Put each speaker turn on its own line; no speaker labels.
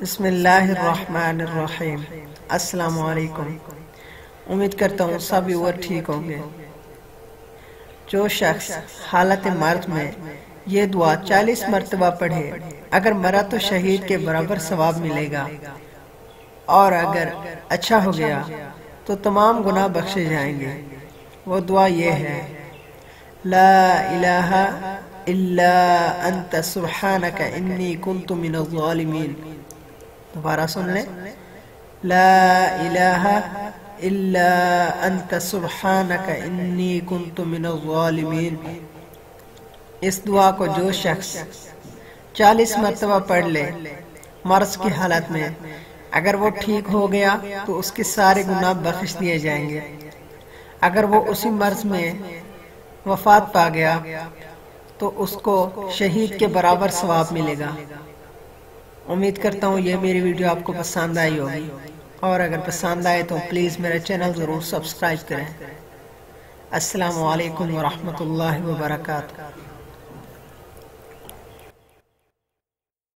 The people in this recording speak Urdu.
بسم اللہ الرحمن الرحیم۔ السلام علیکم۔ امید کرتا ہوں سب اور ٹھیک ہوں گے۔ جو شخص حالت مرد میں یہ دعا چالیس مرتبہ پڑھے، اگر مرا تو شہید کے برابر ثواب ملے گا۔ اور اگر اچھا ہو گیا تو تمام گناہ بخشے جائیں گے۔ وہ دعا یہ ہے، لا الہ الا انت، سبحانک انی کنت من الظالمین۔ دوبارہ سن لیں لا الہ الا انت سبحانک انی کنت من الظالمین اس دعا کو جو شخص چالیس مرتبہ پڑھ لے مرض کی حالت میں اگر وہ ٹھیک ہو گیا تو اس کے سارے گناہ بخش دیے جائیں گے اگر وہ اسی مرض میں وفات پا گیا تو اس کو شہید کے برابر ثواب ملے گا امید کرتا ہوں یہ میری ویڈیو آپ کو پسند آئی ہوگی اور اگر پسند آئے تو پلیز میرا چینل ضرور سبسکرائب کریں۔ السلام علیکم ورحمۃ اللہ وبرکاتہ۔